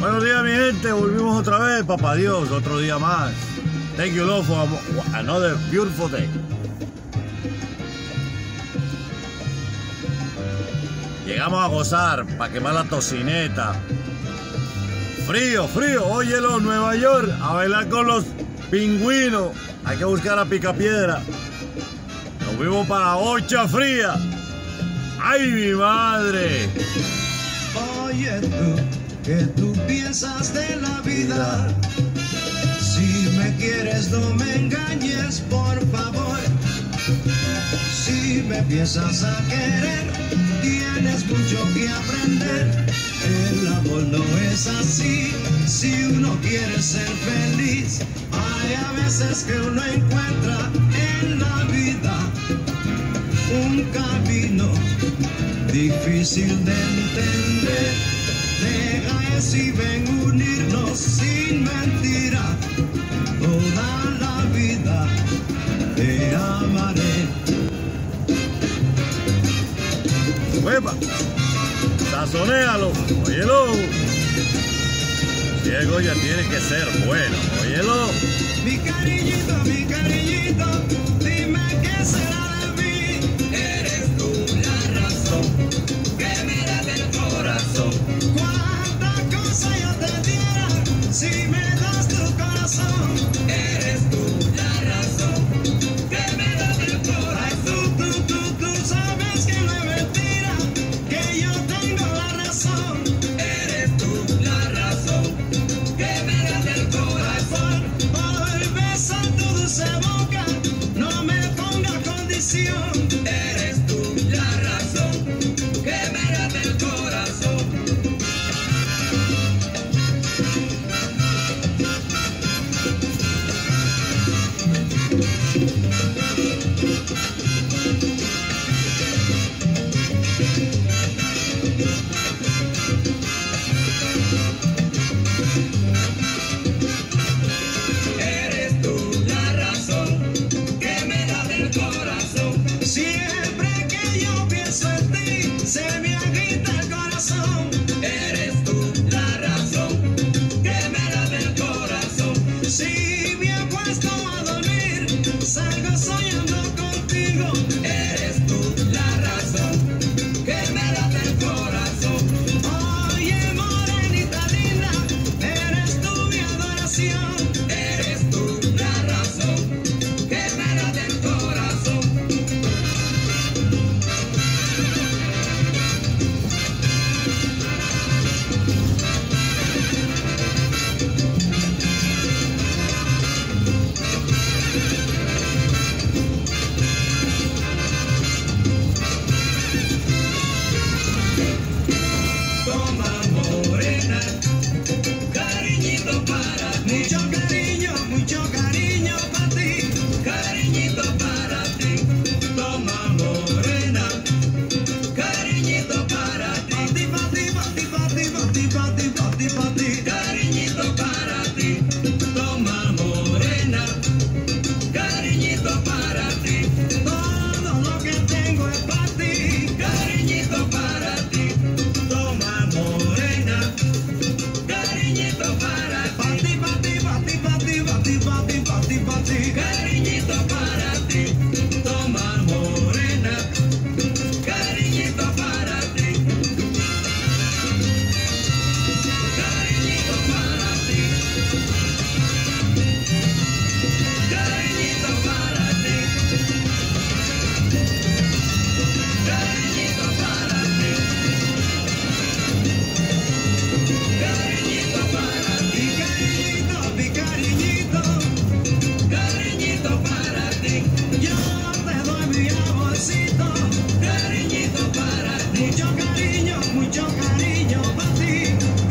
Buenos días, mi gente. Volvimos otra vez, papá Dios. Otro día más. Thank you, Lord, for another beautiful day. Llegamos a gozar para quemar la tocineta. Frío, frío. Óyelo, Nueva York. A bailar con los pingüinos. Hay que buscar a Picapiedra. Nos vimos para Ocha Fría. ¡Ay, mi madre! Oye tú, que tú piensas de la vida. Si me quieres, no me engañes, por favor. Si me piensas a querer, tienes mucho que aprender. El amor no es así, si uno quiere ser feliz. Hay a veces que uno encuentra en la vida un camino difícil de entender. Eso y ven unirnos sin mentira. Toda la vida te amaré. ¡Huepa! ¡Sazonéalo! ¡Óyelo! Ciego ya tiene que ser bueno. ¡Óyelo! Mi cariñito, mi cariño, mucho cariño para ti.